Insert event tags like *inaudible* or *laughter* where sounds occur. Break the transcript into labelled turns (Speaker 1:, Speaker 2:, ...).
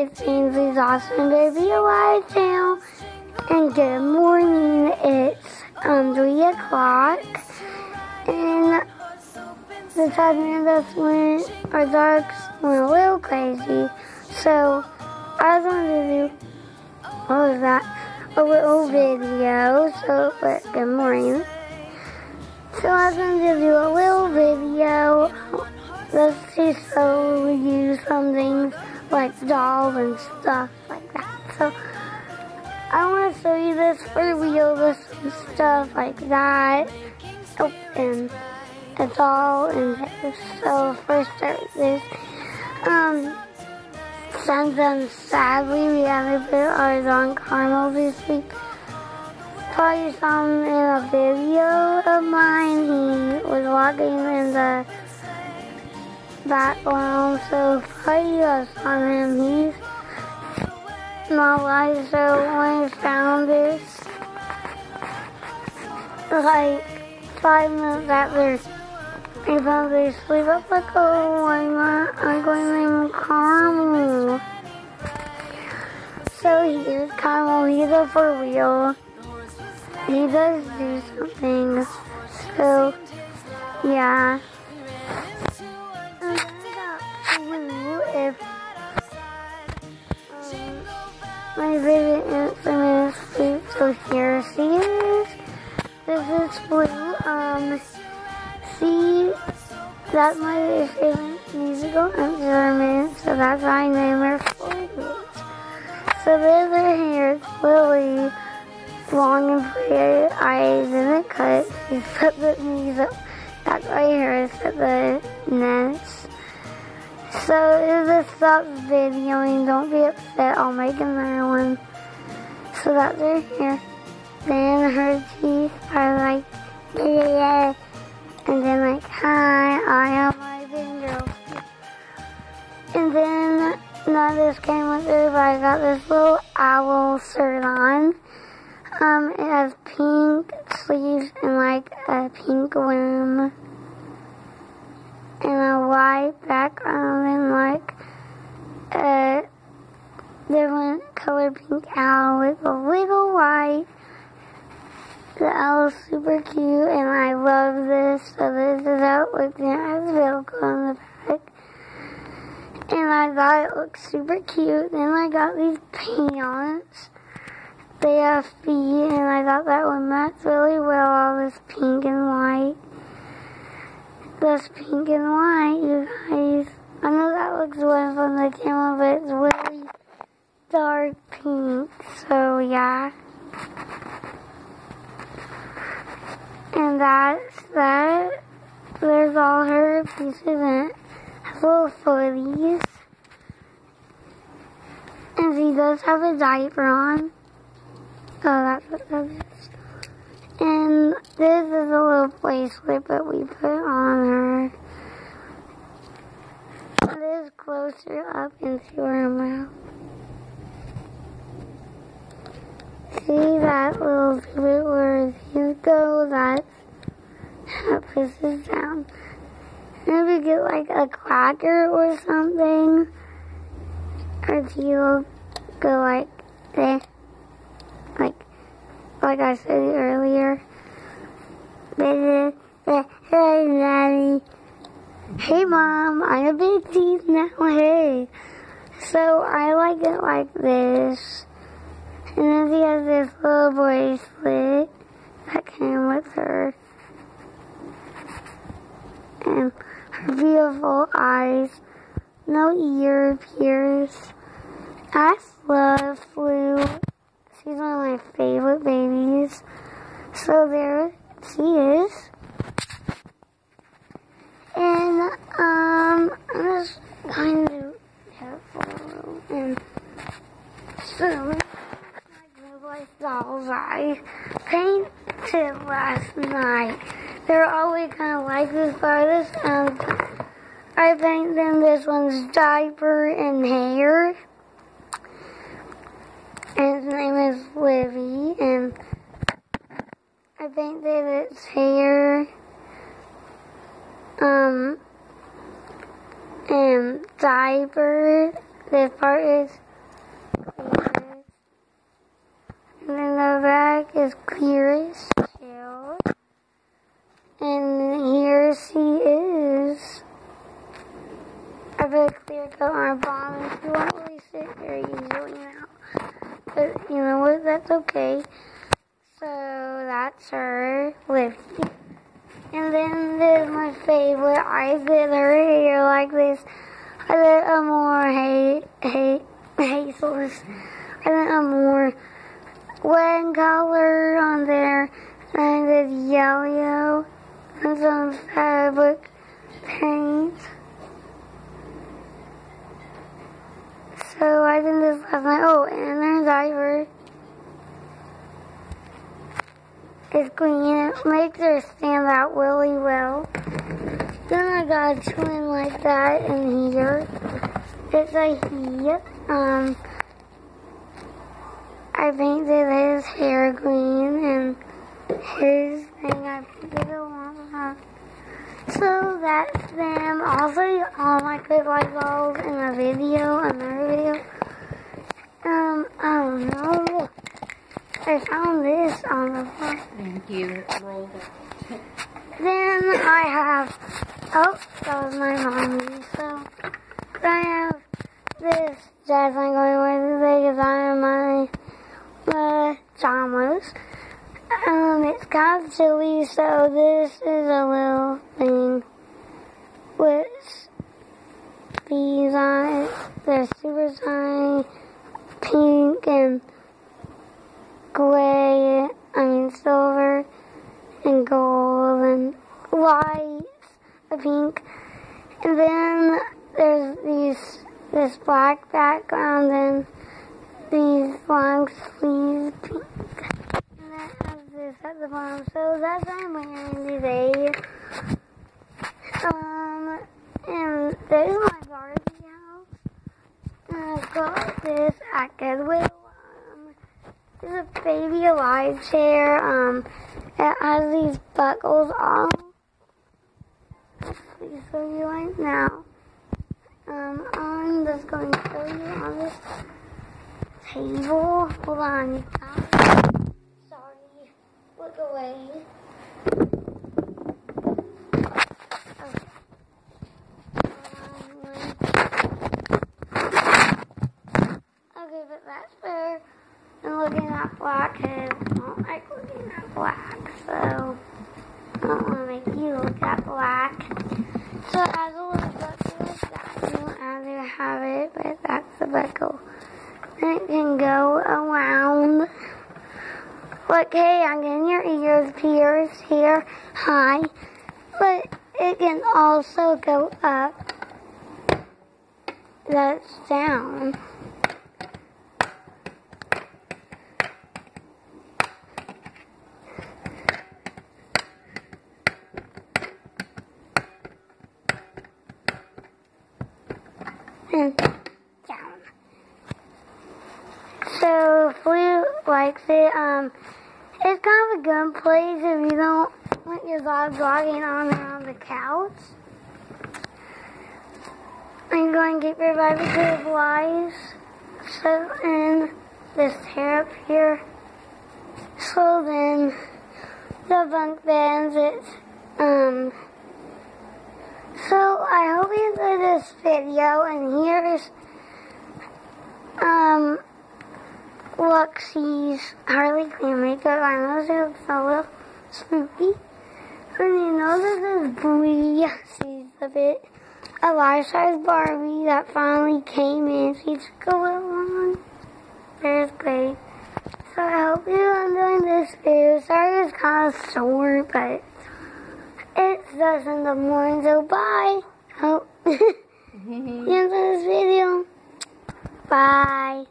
Speaker 1: it's Ainsley's Awesome Baby Alive channel. And good morning. It's um, 3 o'clock. And the time of us went, our dogs went a little crazy. So I was going to do, what was that? A little video. So, but good morning. So I was going to do a little video. Let's see, just show you some things like dolls and stuff like that. So I want to show you this for real, this and stuff like that. Oh, and it's all in there. So first start with this. Um, since sadly we haven't put ours on caramel this week. Probably saw him in a video of mine. He was walking in the background, so probably you guys saw him. He's not so when I found this, like five minutes after I found this sleep, was like, I'm, not, I'm going to him So here's Caramel, he's a for real. He does do some things, so yeah. My favorite is flute, so here she is. This is blue. Um, see, that's my favorite musical instrument, so that's why I named her flute. So there's her hair, it's Lily, long and pretty eyes and a cut. She put the. That's why her is at the nest. So this is a stop video don't be upset, I'll make another one. So that's her hair. Then her teeth are like, yeah, and then like, hi, I am my finger. And then none this came with her, but I got this little owl shirt on. Um, it has pink sleeves and like a pink rim and white background and like uh, a different color pink owl with a little white. The owl is super cute and I love this. So this is how it looks. It has Velcro on the back. And I thought it looked super cute. Then I got these pants. They have feet and I thought that would match really well all this pink and white. This pink and white, you guys. I know that looks well from the camera, but it's really dark pink. So yeah. And that's that. There's all her pieces in it. Little footies. And she does have a diaper on. Oh, that's what that is. And this is a little bracelet that we put on her. It is closer up into her mouth. See that little bit where these go? That's how pushes down. Maybe get like a cracker or something. Or do you go like this? Like, I said earlier. Hey, Daddy. Hey, Mom, I'm a big teeth now. Hey. So I like it like this. And then she has this little bracelet that came with her. And her beautiful eyes. No ear pierce. I love Flu. She's one of my favorite babies. So there she is. And um I'm just kind of careful and so my dolls I painted last night. They're always kind of like this, but this um, I painted them. This one's diaper and hair. fiber, the part is. And then the back is clearest. And here she is. I put a clear coat on her bottom. She won't really sit very easily now. But you know what? That's okay. So that's her lifting. And then this my favorite. I did her hair like this. I did a more hay, hay, hazels. I did a more red color on there. And did yellow and some fabric paint. So I did this last night. Oh, and there's diaper. It's green. It makes her stand out really well. Then I got a twin like that in here. It's a he. Um, I painted his hair green and his thing I painted a lot So that's them. Also I'll show you all my quick light bulbs in a video, another video. Um, I don't know. I found this on the floor.
Speaker 2: Thank you. Rolled it.
Speaker 1: Then I have, oh, that was my mommy. So I have this I'm going today because I am my pajamas. Um, it's kind of chilly, so this is a little thing with these on it. They're super shiny, pink and gray, I mean silver and gold and white, a pink. And then there's these this black background and these long sleeves pink. And that has this at the bottom. So that's what I'm wearing today. Um, and there's my Barbie house. And I've got this at Goodwill. Um, it's a baby alive chair. Um, it has these buckles on. Show you right now. Um, I'm just going to show you on this table. Hold on. Sorry. Look away. Okay. Um, but that's where I'm looking at black because I don't like looking at black, so I don't want to make you look at black. So it has a little buckle like that. You don't have it, but that's the buckle. And it can go around. Like, hey, I'm getting your ears pierced here. Hi. But it can also go up. That's down. And down. So if we likes it, um, it's kind of a good place if you don't want your dog jogging on around the couch. I'm going to get of every flies. So in this hair up here. So then the bunk beds, it's um so I hope you enjoyed this video and here's um Luxie's Harley Quinn makeup. I know she looks a little spooky. And you know this is Brie. She's a bit a life size Barbie that finally came in. She took a little long. There's great. So I hope you're enjoying this video. Sorry it's kind of short, but just in the morning, so bye. Oh. *laughs* Hope you enjoyed this video. Bye.